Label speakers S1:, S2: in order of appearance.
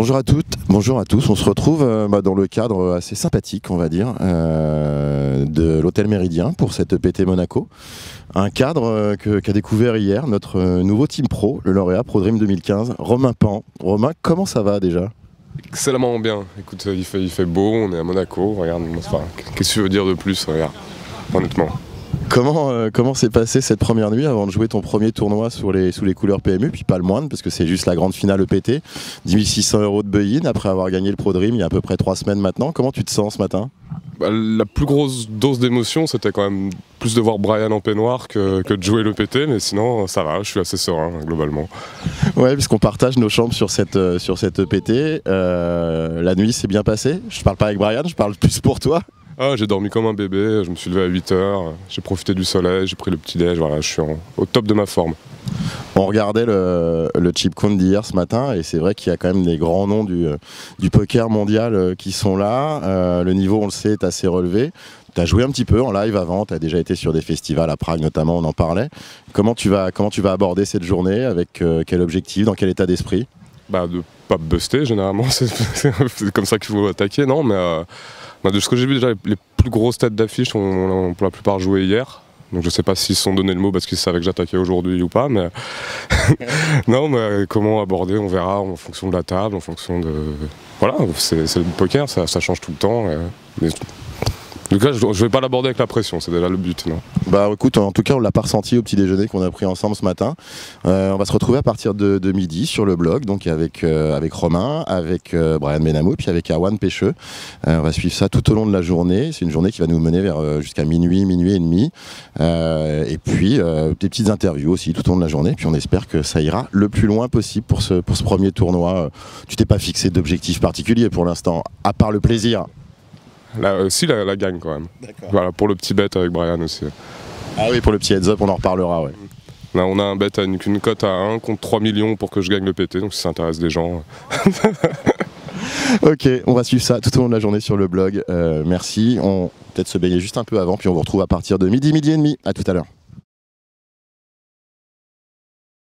S1: Bonjour à toutes, bonjour à tous. On se retrouve euh, bah, dans le cadre assez sympathique, on va dire, euh, de l'hôtel Méridien pour cette EPT Monaco. Un cadre euh, qu'a découvert hier notre euh, nouveau team pro, le lauréat Pro Dream 2015, Romain Pan. Romain, comment ça va déjà?
S2: Excellemment bien. Écoute, il fait, il fait beau, on est à Monaco. Regarde, qu'est-ce que tu veux dire de plus Regarde, honnêtement?
S1: Comment euh, comment s'est passée cette première nuit avant de jouer ton premier tournoi sur les, sous les couleurs PMU, puis pas le moindre, parce que c'est juste la grande finale EPT, 10 600 euros de buy-in après avoir gagné le Pro Dream il y a à peu près trois semaines maintenant. Comment tu te sens ce matin?
S2: Bah, la plus grosse dose d'émotion, c'était quand même plus de voir Brian en peignoir que, que de jouer le PT, mais sinon, ça va, je suis assez serein, globalement.
S1: Ouais, puisqu'on partage nos chambres sur cette, euh, sur cette EPT. Euh, la nuit s'est bien passée? Je parle pas avec Brian, je parle plus pour toi.
S2: Ah, j'ai dormi comme un bébé, je me suis levé à 8 heures, j'ai profité du soleil, j'ai pris le petit-déj, voilà, je suis en- au top de ma forme.
S1: On regardait le, le chip count d'hier ce matin et c'est vrai qu'il y a quand même des grands noms du, du poker mondial euh, qui sont là. Euh, le niveau, on le sait, est assez relevé. Tu as joué un petit peu en live avant, tu as déjà été sur des festivals à Prague notamment, on en parlait. Comment tu vas, comment tu vas aborder cette journée Avec euh, quel objectif Dans quel état d'esprit?
S2: Bah, de pas buster, généralement, c'est c'est comme ça qu'il faut attaquer, non Mais euh, bah, de ce que j'ai vu, déjà, les, plus grosses têtes d'affiche ont, pour la plupart joué hier. Donc je sais pas s'ils se sont donné le mot parce qu'ils savaient que j'attaquais aujourd'hui ou pas, mais non, mais comment aborder, on verra en fonction de la table, en fonction de voilà, c'est le poker, ça, ça change tout le temps. euh, tout cas, je, je vais pas l'aborder avec la pression, c'est déjà le but, non.
S1: Bah écoute, en tout cas, on l'a pas ressenti au petit déjeuner qu'on a pris ensemble ce matin. Euh, on va se retrouver à partir de, midi sur le blog, donc avec, euh, avec Romain, avec euh, Brian Benamou, puis avec Erwan Pêcheux. On va suivre ça tout au long de la journée. C'est une journée qui va nous mener vers jusqu'à minuit, minuit et demi. Et puis des petites interviews aussi tout au long de la journée. Puis on espère que ça ira le plus loin possible pour ce, pour ce premier tournoi. Tu t'es pas fixé d'objectif particulier pour l'instant, à part le plaisir.
S2: Là aussi, la, la gagne quand même. Voilà, pour le petit bet avec Brian aussi.
S1: Ah oui, pour le petit heads up, on en reparlera. Ouais.
S2: Là, on a un bet à une, cote à 1 contre 3 millions pour que je gagne le PT, donc si ça intéresse des gens.
S1: Ok, on va suivre ça tout au long de la journée sur le blog. Euh, merci. On peut-être se baigner juste un peu avant, puis on vous retrouve à partir de midi, midi et demi. À tout à l'heure.